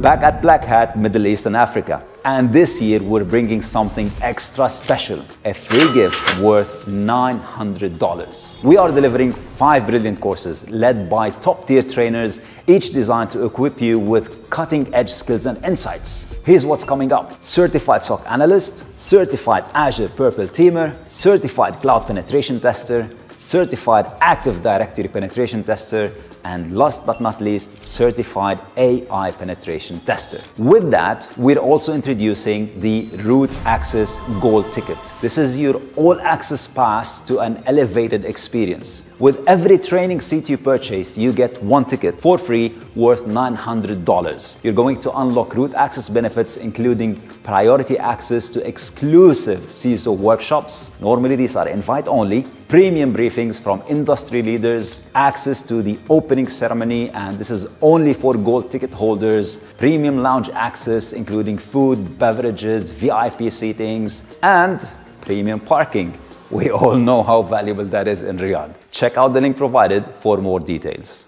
Back at Black Hat, Middle East and Africa. And this year we're bringing something extra special, a free gift worth $900. We are delivering five brilliant courses led by top tier trainers, each designed to equip you with cutting edge skills and insights. Here's what's coming up. Certified SOC Analyst, Certified Azure Purple Teamer, Certified Cloud Penetration Tester, Certified Active Directory Penetration Tester, and last but not least, certified AI penetration tester. With that, we're also introducing the Root Access Gold Ticket. This is your all access pass to an elevated experience. With every training seat you purchase, you get one ticket for free worth $900. You're going to unlock root access benefits, including priority access to exclusive CISO workshops. Normally, these are invite only, premium from industry leaders, access to the opening ceremony, and this is only for gold ticket holders, premium lounge access, including food, beverages, VIP seatings, and premium parking. We all know how valuable that is in Riyadh. Check out the link provided for more details.